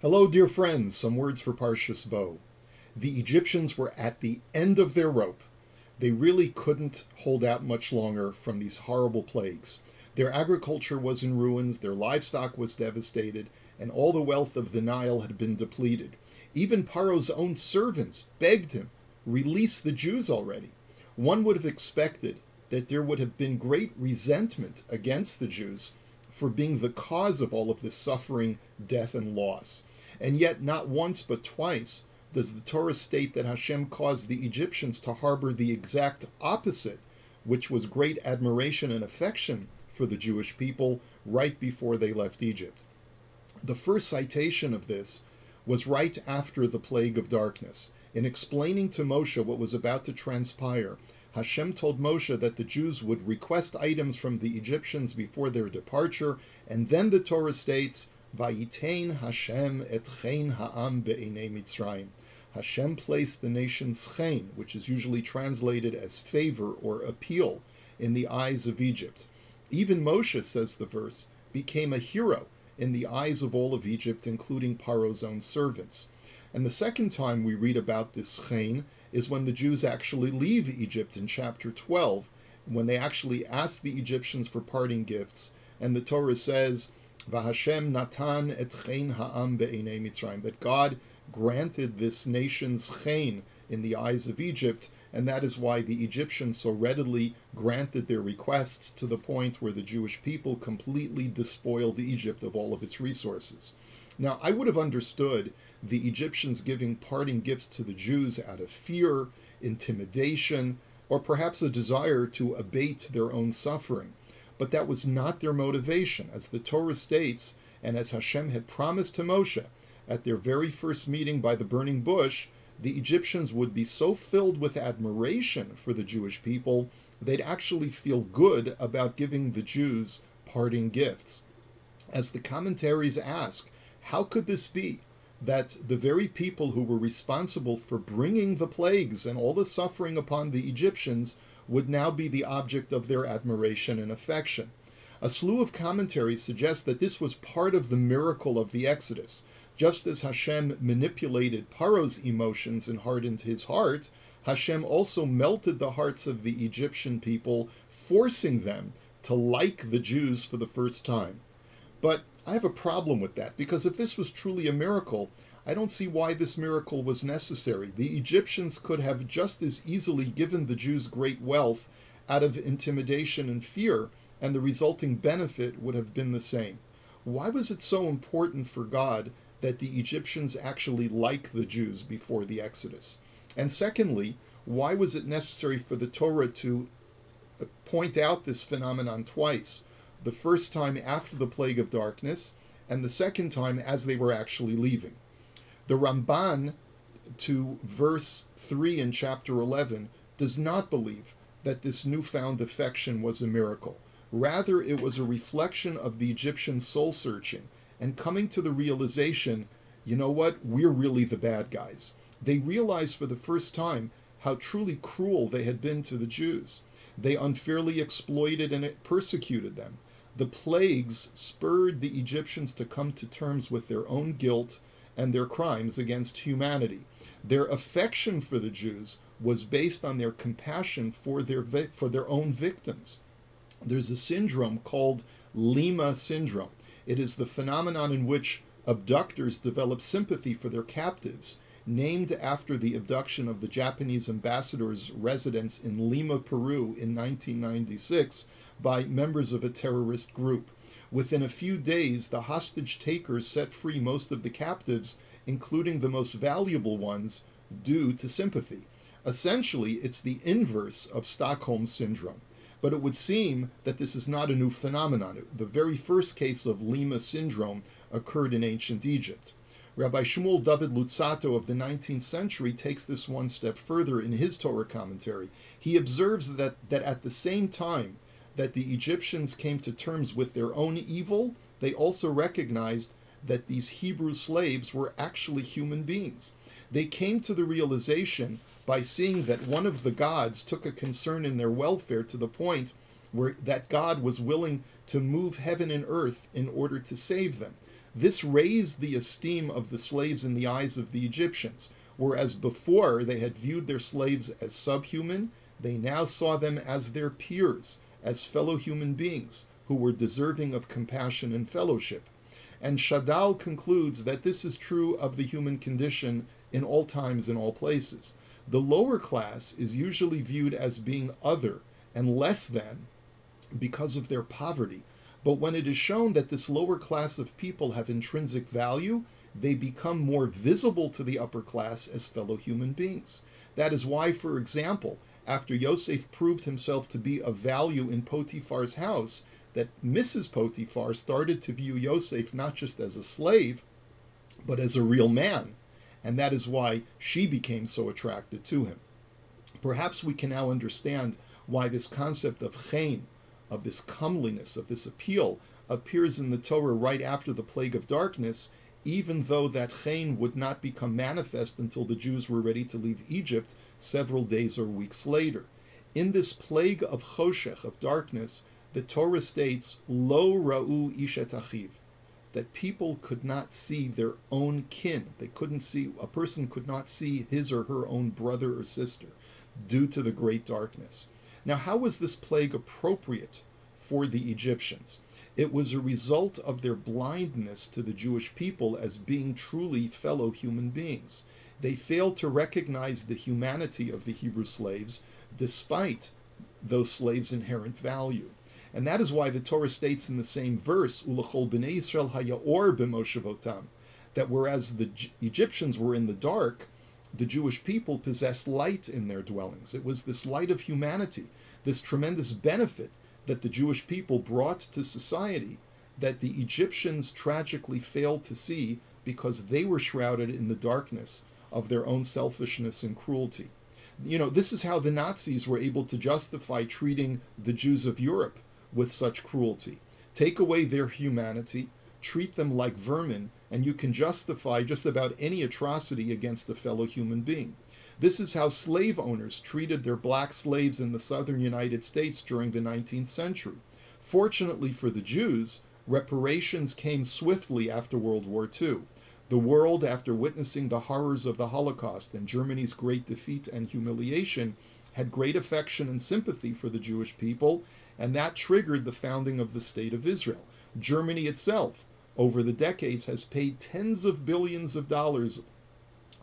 Hello, dear friends. Some words for Parshas Bo. The Egyptians were at the end of their rope. They really couldn't hold out much longer from these horrible plagues. Their agriculture was in ruins, their livestock was devastated, and all the wealth of the Nile had been depleted. Even Paro's own servants begged him, release the Jews already. One would have expected that there would have been great resentment against the Jews for being the cause of all of this suffering, death, and loss. And yet, not once but twice does the Torah state that Hashem caused the Egyptians to harbor the exact opposite, which was great admiration and affection for the Jewish people right before they left Egypt. The first citation of this was right after the plague of darkness. In explaining to Moshe what was about to transpire, Hashem told Moshe that the Jews would request items from the Egyptians before their departure, and then the Torah states, Vayitain Hashem et chen ha'am be'enei Mitzrayim. Hashem placed the nation's chen, which is usually translated as favor or appeal, in the eyes of Egypt. Even Moshe, says the verse, became a hero in the eyes of all of Egypt, including Paro's own servants. And the second time we read about this chen is when the Jews actually leave Egypt in chapter 12, when they actually ask the Egyptians for parting gifts. And the Torah says, Vahashem Natan et ha'am Mitzrayim, that God granted this nation's chen in the eyes of Egypt, and that is why the Egyptians so readily granted their requests to the point where the Jewish people completely despoiled Egypt of all of its resources. Now, I would have understood the Egyptians giving parting gifts to the Jews out of fear, intimidation, or perhaps a desire to abate their own suffering. But that was not their motivation, as the Torah states, and as Hashem had promised to Moshe at their very first meeting by the burning bush, the Egyptians would be so filled with admiration for the Jewish people, they'd actually feel good about giving the Jews parting gifts. As the commentaries ask, how could this be that the very people who were responsible for bringing the plagues and all the suffering upon the Egyptians would now be the object of their admiration and affection? A slew of commentaries suggest that this was part of the miracle of the Exodus. Just as Hashem manipulated Paro's emotions and hardened his heart, Hashem also melted the hearts of the Egyptian people, forcing them to like the Jews for the first time. But I have a problem with that because if this was truly a miracle, I don't see why this miracle was necessary. The Egyptians could have just as easily given the Jews great wealth out of intimidation and fear, and the resulting benefit would have been the same. Why was it so important for God that the Egyptians actually like the Jews before the Exodus? And secondly, why was it necessary for the Torah to point out this phenomenon twice? The first time after the plague of darkness, and the second time as they were actually leaving. The Ramban to verse 3 in chapter 11 does not believe that this newfound affection was a miracle. Rather, it was a reflection of the Egyptian soul searching and coming to the realization you know what? We're really the bad guys. They realized for the first time how truly cruel they had been to the Jews. They unfairly exploited and persecuted them. The plagues spurred the Egyptians to come to terms with their own guilt and their crimes against humanity. Their affection for the Jews was based on their compassion for their for their own victims. There's a syndrome called Lima syndrome. It is the phenomenon in which abductors develop sympathy for their captives, named after the abduction of the Japanese ambassador's residence in Lima, Peru in 1996 by members of a terrorist group. Within a few days, the hostage takers set free most of the captives, including the most valuable ones, due to sympathy. Essentially, it's the inverse of Stockholm Syndrome. But it would seem that this is not a new phenomenon. The very first case of Lima syndrome occurred in ancient Egypt. Rabbi Shmuel David Luzzatto of the 19th century takes this one step further in his Torah commentary. He observes that, that at the same time that the Egyptians came to terms with their own evil, they also recognized that these Hebrew slaves were actually human beings. They came to the realization by seeing that one of the gods took a concern in their welfare to the point where that God was willing to move heaven and earth in order to save them. This raised the esteem of the slaves in the eyes of the Egyptians, whereas before they had viewed their slaves as subhuman, they now saw them as their peers, as fellow human beings who were deserving of compassion and fellowship. And Shadal concludes that this is true of the human condition in all times and all places. The lower class is usually viewed as being other and less than because of their poverty. But when it is shown that this lower class of people have intrinsic value, they become more visible to the upper class as fellow human beings. That is why, for example, after Yosef proved himself to be of value in Potiphar's house, that Mrs. Potiphar started to view Yosef not just as a slave, but as a real man. And that is why she became so attracted to him. Perhaps we can now understand why this concept of chen, of this comeliness, of this appeal, appears in the Torah right after the plague of darkness, even though that chen would not become manifest until the Jews were ready to leave Egypt several days or weeks later. In this plague of choshech, of darkness, the Torah states, Lo ra'u ishet achiv, that people could not see their own kin. They couldn't see, a person could not see his or her own brother or sister due to the great darkness. Now, how was this plague appropriate for the Egyptians? It was a result of their blindness to the Jewish people as being truly fellow human beings. They failed to recognize the humanity of the Hebrew slaves despite those slaves' inherent value. And that is why the Torah states in the same verse, Ulachol b'nei Yisrael hayaor b'moshevotam, that whereas the Egyptians were in the dark, the Jewish people possessed light in their dwellings. It was this light of humanity this tremendous benefit that the Jewish people brought to society that the Egyptians tragically failed to see because they were shrouded in the darkness of their own selfishness and cruelty. You know, this is how the Nazis were able to justify treating the Jews of Europe with such cruelty. Take away their humanity, treat them like vermin, and you can justify just about any atrocity against a fellow human being. This is how slave owners treated their black slaves in the southern United States during the 19th century. Fortunately for the Jews, reparations came swiftly after World War II. The world, after witnessing the horrors of the Holocaust and Germany's great defeat and humiliation, had great affection and sympathy for the Jewish people, and that triggered the founding of the State of Israel. Germany itself, over the decades, has paid tens of billions of dollars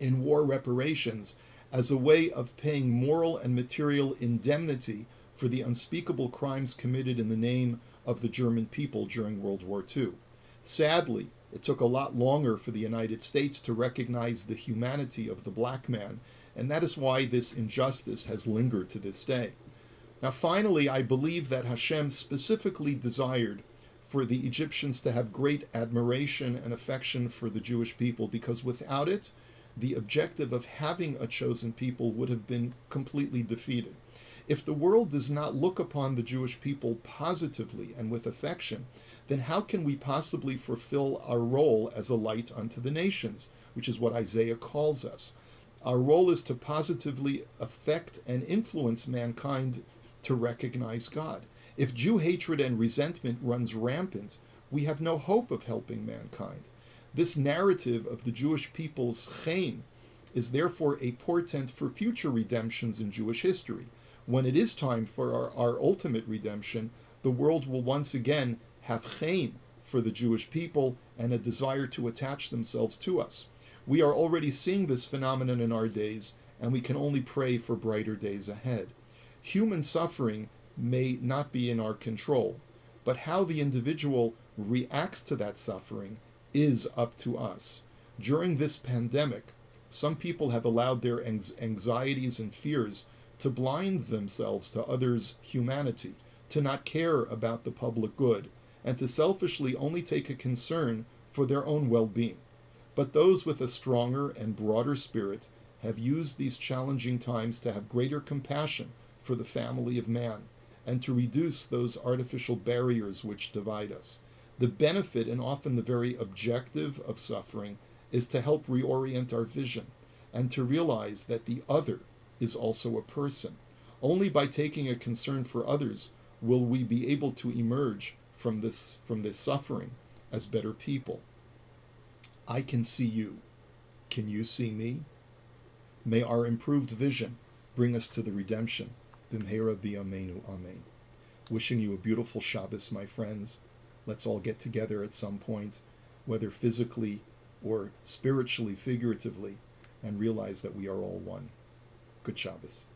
in war reparations as a way of paying moral and material indemnity for the unspeakable crimes committed in the name of the German people during World War II. Sadly, it took a lot longer for the United States to recognize the humanity of the black man, and that is why this injustice has lingered to this day. Now, finally, I believe that Hashem specifically desired for the Egyptians to have great admiration and affection for the Jewish people because without it, the objective of having a chosen people would have been completely defeated. If the world does not look upon the Jewish people positively and with affection, then how can we possibly fulfill our role as a light unto the nations, which is what Isaiah calls us? Our role is to positively affect and influence mankind to recognize God. If Jew hatred and resentment runs rampant, we have no hope of helping mankind. This narrative of the Jewish people's chen is therefore a portent for future redemptions in Jewish history. When it is time for our, our ultimate redemption, the world will once again have chen for the Jewish people and a desire to attach themselves to us. We are already seeing this phenomenon in our days, and we can only pray for brighter days ahead. Human suffering may not be in our control, but how the individual reacts to that suffering is up to us. During this pandemic, some people have allowed their anxieties and fears to blind themselves to others' humanity, to not care about the public good, and to selfishly only take a concern for their own well being. But those with a stronger and broader spirit have used these challenging times to have greater compassion for the family of man and to reduce those artificial barriers which divide us. The benefit, and often the very objective of suffering, is to help reorient our vision and to realize that the other is also a person. Only by taking a concern for others will we be able to emerge from this, from this suffering as better people. I can see you. Can you see me? May our improved vision bring us to the redemption. Bimhera biyamenu amen. Wishing you a beautiful Shabbos, my friends. Let's all get together at some point, whether physically or spiritually, figuratively, and realize that we are all one. Good Shabbos.